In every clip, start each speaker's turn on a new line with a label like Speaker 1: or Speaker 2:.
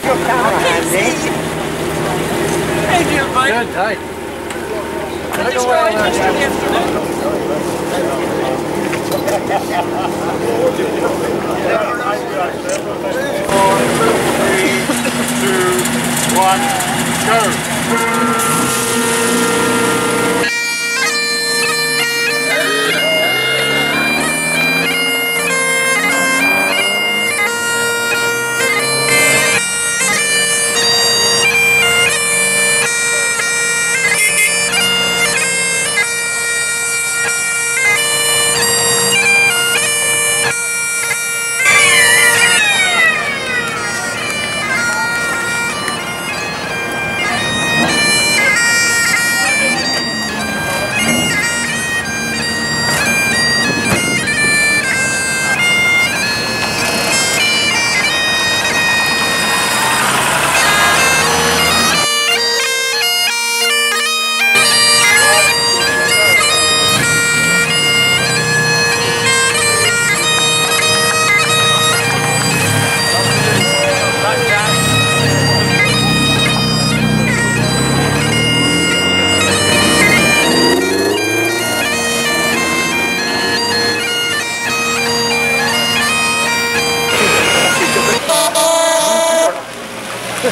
Speaker 1: Hey, dear Good, hi. Look away.
Speaker 2: Four, three, two, one, go.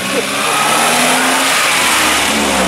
Speaker 3: Thank you.